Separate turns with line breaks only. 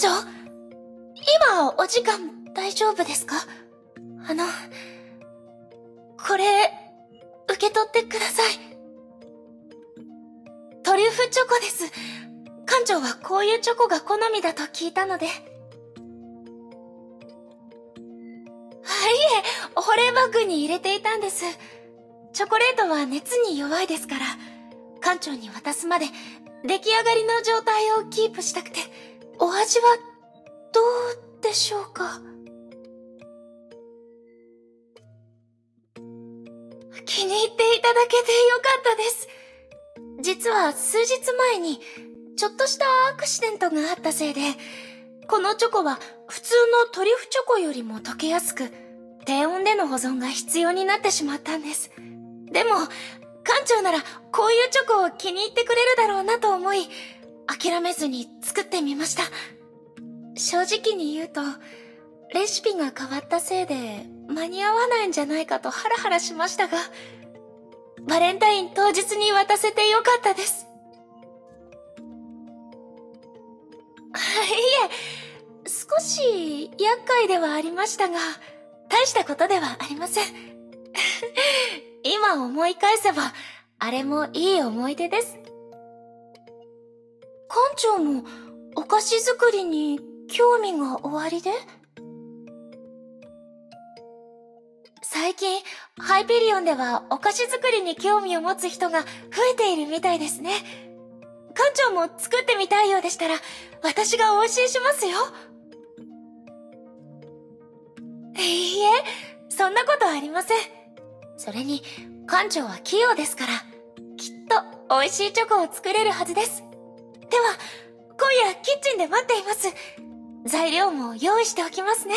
長今お時間大丈夫ですか？あの、これ、受け取ってください。トリュフチョコです。館長はこういうチョコが好みだと聞いたので。はい、いえ、保冷バッグに入れていたんです。チョコレートは熱に弱いですから、館長に渡すまで出来上がりの状態をキープしたくて、お味はどうでしょうか？気に入っていただけてよかったです。実は数日前にちょっとしたアクシデントがあったせいで、このチョコは普通のトリュフチョコよりも溶けやすく、低温での保存が必要になってしまったんです。でも、館長ならこういうチョコを気に入ってくれるだろうなと思い、諦めずに作ってみました。正直に言うと、レシピが変わったせいで間に合わないんじゃないかとハラハラしましたが、バレンタイン当日に渡せてよかったです。いえ、少し厄介ではありましたが、大したことではありません。今思い返せば、あれもいい思い出です。館長もお菓子作りに興味がおありで？最近、ハイペリオンではお菓子作りに興味を持つ人が増えているみたいですね。館長も作ってみたいようでしたら、私がお教えしますよ。いいえ、そんなことありません。それに、館長は器用ですから、きっと美味しいチョコを作れるはずです。では、今夜キッチンで待っています。材料も用意しておきますね。